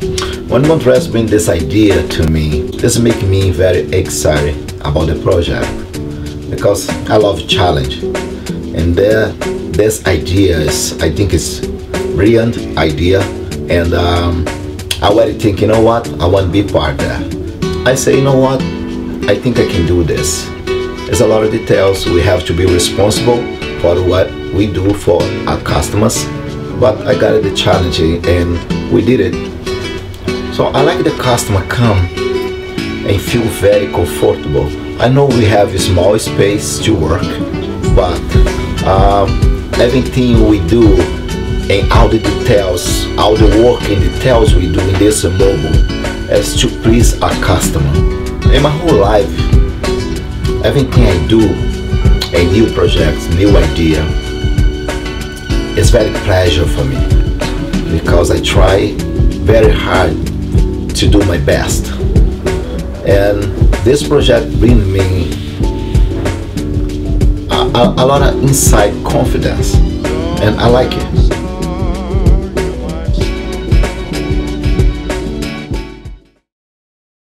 When Montrez bring this idea to me, this make me very excited about the project because I love challenge. And there, this idea is, I think it's brilliant idea. And um, I already think, you know what, I want to be part of that. I say, you know what, I think I can do this. There's a lot of details. We have to be responsible for what we do for our customers. But I got the challenge and we did it so I like the customer come and feel very comfortable. I know we have a small space to work, but um, everything we do and all the details, all the work and details we do in this mobile is to please our customer. In my whole life, everything I do, a new project, new idea, it's very pleasure for me because I try very hard to do my best. And this project brings me a, a, a lot of inside confidence, and I like it.